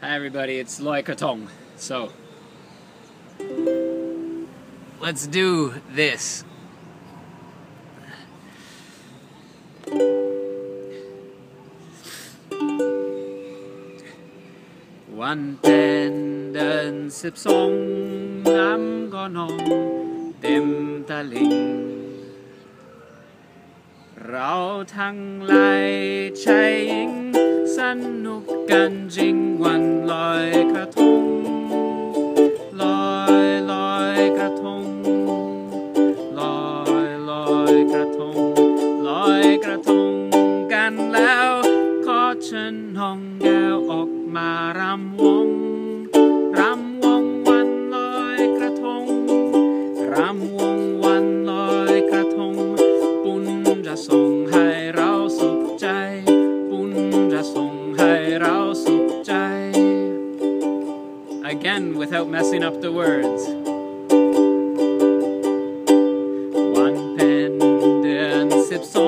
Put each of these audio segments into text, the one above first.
Hi everybody, it's Loy Krathong. So, let's do this. One ten đơn xếp sông ngắm con hồng đêm ta linh เราทั้งหลายใจ สนุกกันจริงวันลอยกระทง ลอยลอยกระทง ลอยลอยกระทง ลอยกระทงกันแล้ว ขอเชิญน้องแก้วออกมารำวง ให้เราสุขใจ Again without messing up the words วันเพ็ญเดือนสิบสอง ง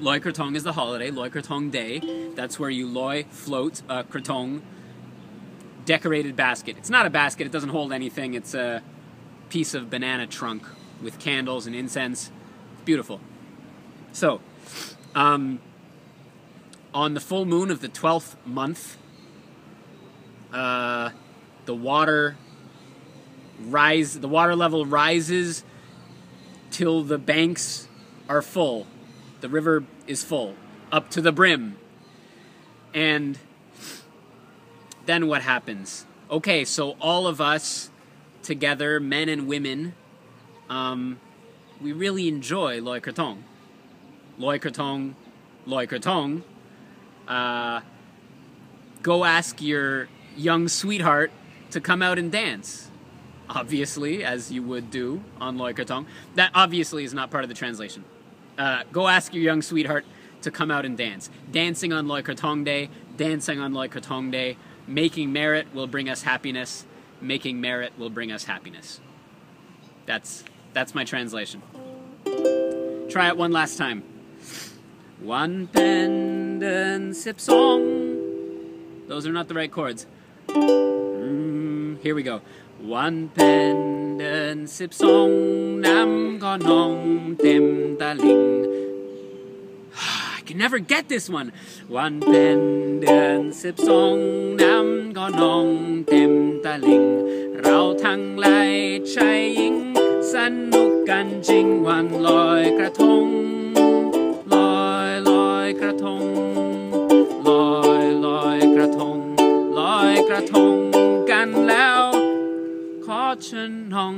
Loy Krathong is the holiday, Loy Krathong Day. That's where you loy, float a krathong, decorated basket. It's not a basket, it doesn't hold anything. It's a piece of banana trunk with candles and incense. It's beautiful. So, um, on the full moon of the 12th month, uh, the water rise the water level rises till the banks are full the river is full up to the brim and then what happens okay so all of us together men and women um, we really enjoy loy krathong loy krathong loy krathong uh, go ask your young sweetheart to come out and dance. Obviously, as you would do on Loy Krathong. That obviously is not part of the translation. Uh, go ask your young sweetheart to come out and dance. Dancing on Krathong Day, dancing on Krathong Day, making merit will bring us happiness. Making merit will bring us happiness. That's that's my translation. Try it one last time. One pen and sip song. Those are not the right chords. Mm, here we go. One pen and sip song. Nam có nong tem ta ling. I can never get this one. One pen and sip song. Nam có nong tem ta ling. เราทั้งหลายชายหญิง สนุกกันจริงวันลอยกระทง ลอยลอยกระทง ลอยลอยกระทง ลอยกระทงกันแล้ว ขอเชิญน้อง